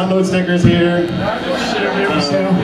download stickers here. Um,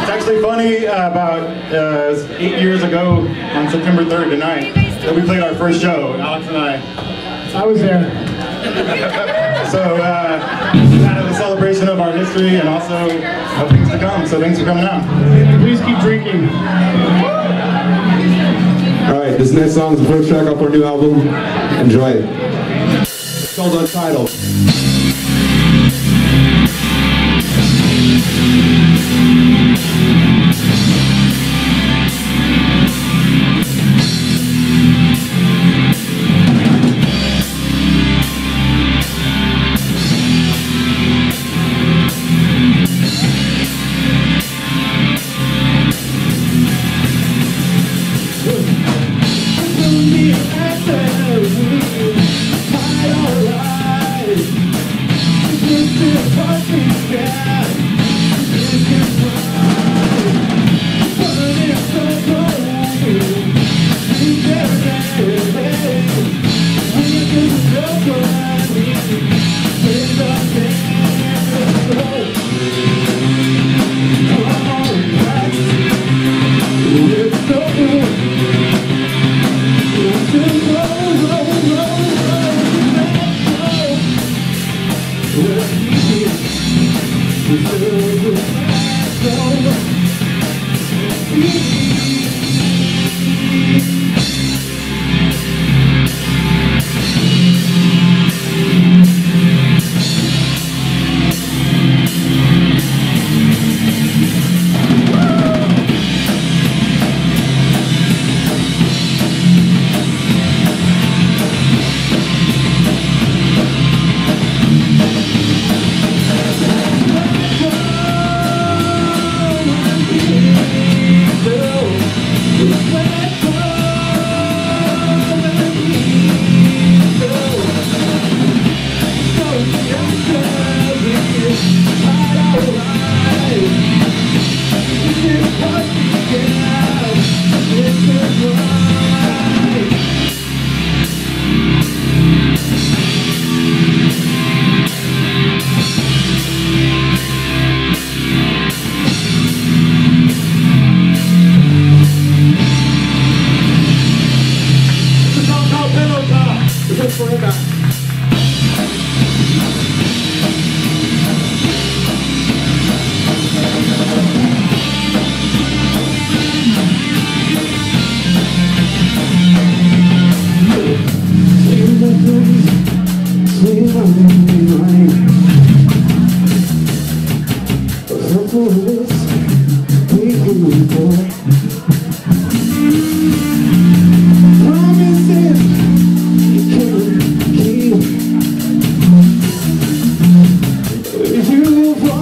it's actually funny, uh, about uh, eight years ago on September 3rd tonight that we played our first show, Alex and I. I was there. so uh, kind of a celebration of our history and also of things to come, so thanks for coming out. Please keep drinking. Alright, this next song is the first track off our new album. Enjoy it. It's called Untitled.